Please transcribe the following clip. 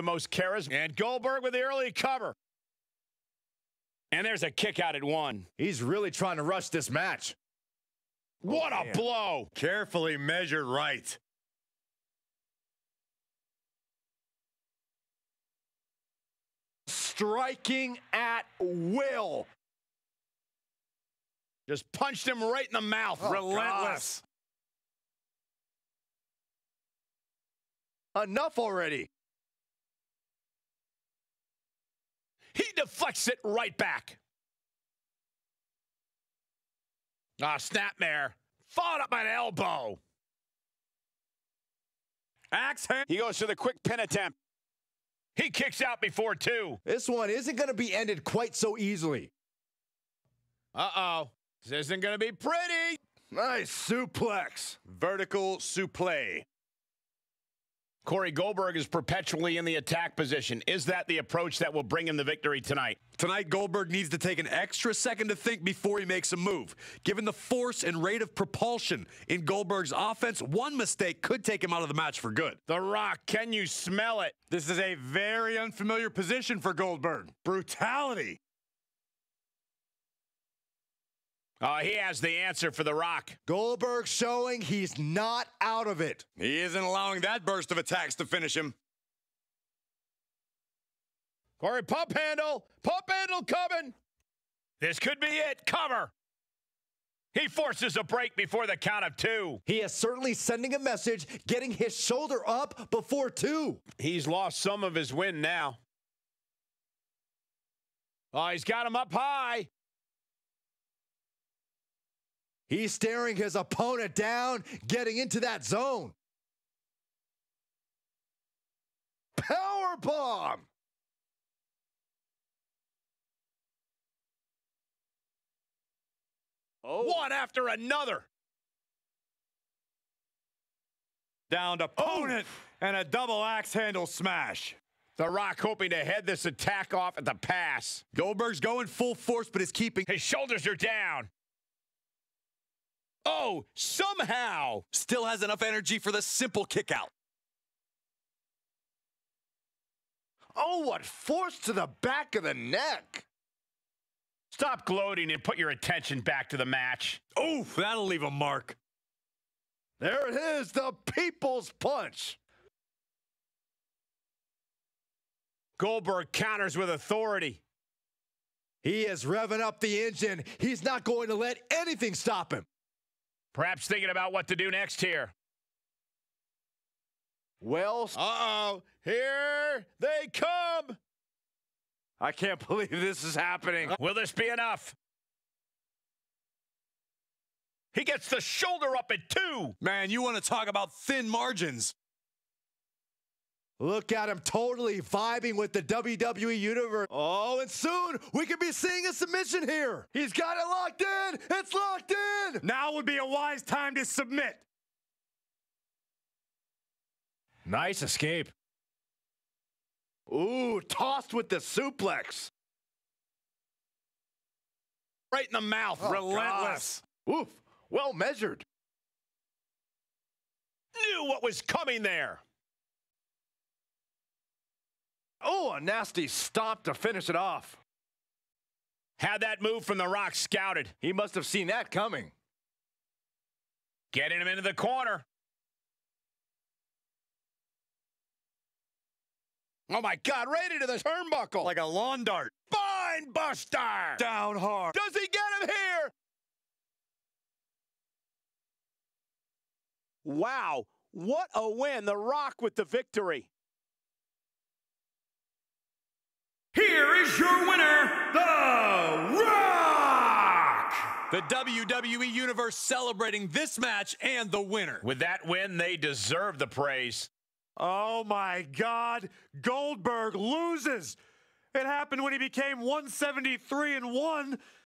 the most charismatic. And Goldberg with the early cover. And there's a kick out at one. He's really trying to rush this match. What oh, a blow. Carefully measured right. Striking at will. Just punched him right in the mouth. Oh, Relentless. God. Enough already. He deflects it right back. Ah, oh, snapmare. Followed up by an elbow. Axe hand. He goes for the quick pin attempt. He kicks out before two. This one isn't going to be ended quite so easily. Uh-oh. This isn't going to be pretty. Nice suplex. Vertical suplex. Corey Goldberg is perpetually in the attack position. Is that the approach that will bring him the victory tonight? Tonight, Goldberg needs to take an extra second to think before he makes a move. Given the force and rate of propulsion in Goldberg's offense, one mistake could take him out of the match for good. The Rock, can you smell it? This is a very unfamiliar position for Goldberg. Brutality. Uh, he has the answer for The Rock. Goldberg showing he's not out of it. He isn't allowing that burst of attacks to finish him. Corey, pump handle. Pump handle coming. This could be it. Cover. He forces a break before the count of two. He is certainly sending a message, getting his shoulder up before two. He's lost some of his wind now. Oh, he's got him up high. He's staring his opponent down, getting into that zone. Power bomb. Oh. One after another. Downed oh. opponent oh. and a double axe handle smash. The Rock hoping to head this attack off at the pass. Goldberg's going full force, but is keeping. His shoulders are down. Oh, somehow. Still has enough energy for the simple kick out. Oh, what force to the back of the neck. Stop gloating and put your attention back to the match. Oh, that'll leave a mark. There it is, the people's punch. Goldberg counters with authority. He is revving up the engine. He's not going to let anything stop him. Perhaps thinking about what to do next here. Well, uh-oh, here they come. I can't believe this is happening. Uh, will this be enough? He gets the shoulder up at two. Man, you want to talk about thin margins. Look at him totally vibing with the WWE Universe. Oh, and soon we could be seeing a submission here. He's got it locked in. It's locked in. Now would be a wise time to submit. Nice escape. Ooh, tossed with the suplex. Right in the mouth. Oh, Relentless. Gosh. Oof. Well measured. Knew what was coming there. Oh, a nasty stop to finish it off. Had that move from The Rock scouted. He must have seen that coming. Getting him into the corner. Oh my God, right into the turnbuckle. Like a lawn dart. Spine buster. Down hard. Does he get him here? Wow, what a win. The Rock with the victory. Here is your winner, The Rock! The WWE Universe celebrating this match and the winner. With that win, they deserve the praise. Oh my God, Goldberg loses. It happened when he became 173 and 1